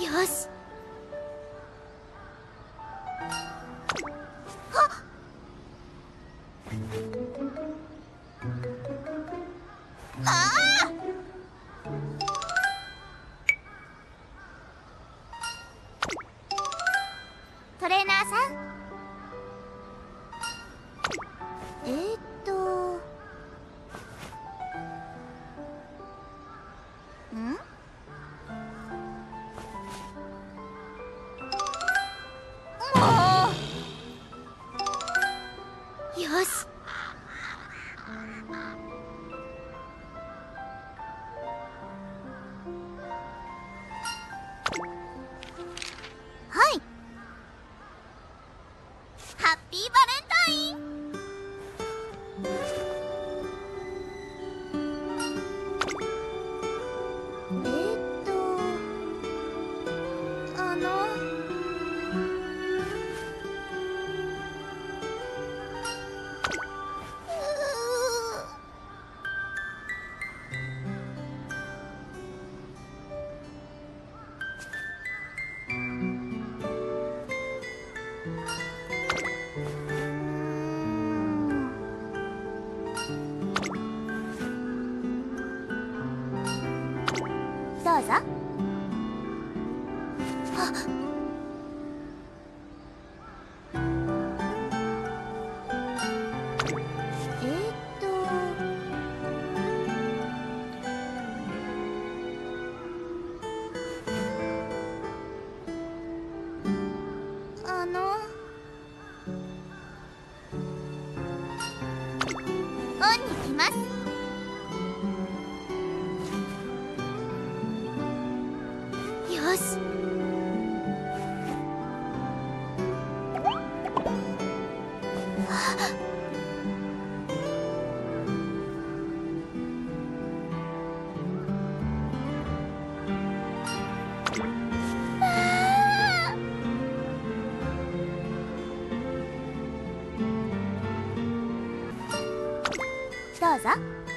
よし。トレーナーさん。えー、っと。ん？horrible. どうぞえー、っと。あの。オンに来ます。しどうぞ。